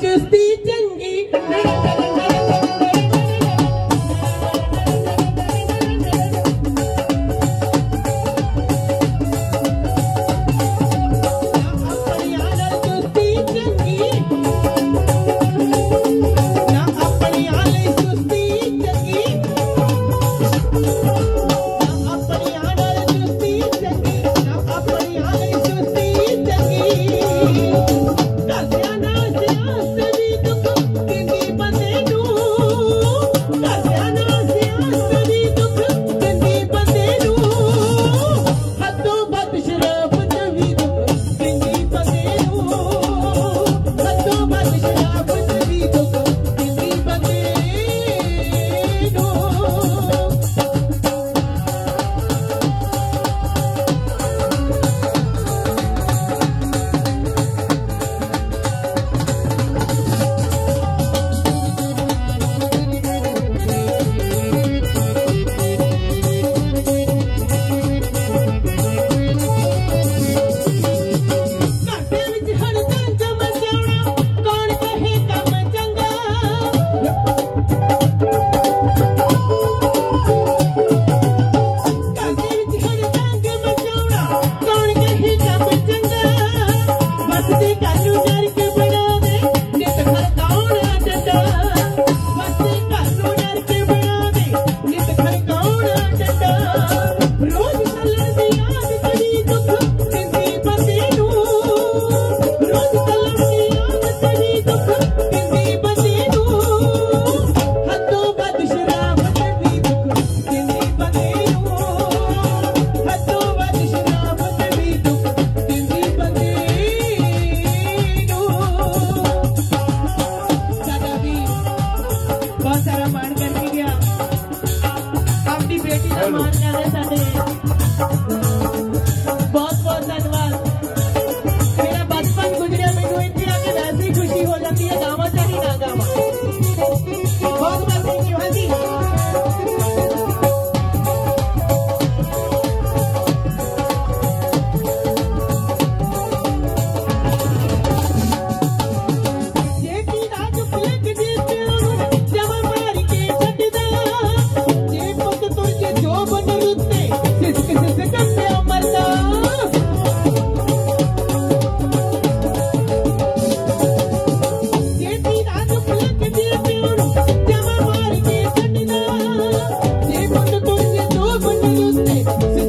just be hello Sí.